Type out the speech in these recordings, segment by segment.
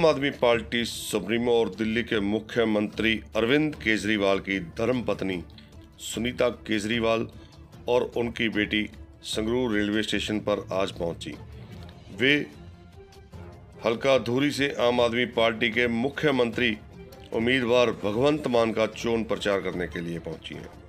आम आदमी party supremo और दिल्ली के मुख्यमंत्री अरविंद केजरीवाल की धर्मपत्नी सुनीता केजरीवाल और उनकी बेटी संगरूर रेलवे स्टेशन पर आज पहुँची। वे हल्का धूरी से आम आदमी पार्टी के मुख्यमंत्री उम्मीदवार भगवंत मान का चोन प्रचार करने के लिए पहुँची हैं।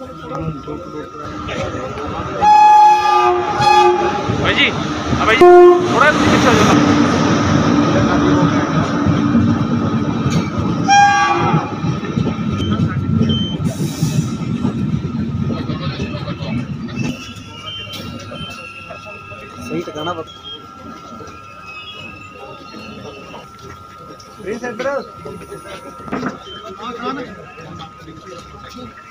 भाई जी हाँ भाई थोड़ा पीछे हो जाता सही तो ठिकाना बता प्रिंस एड्रेस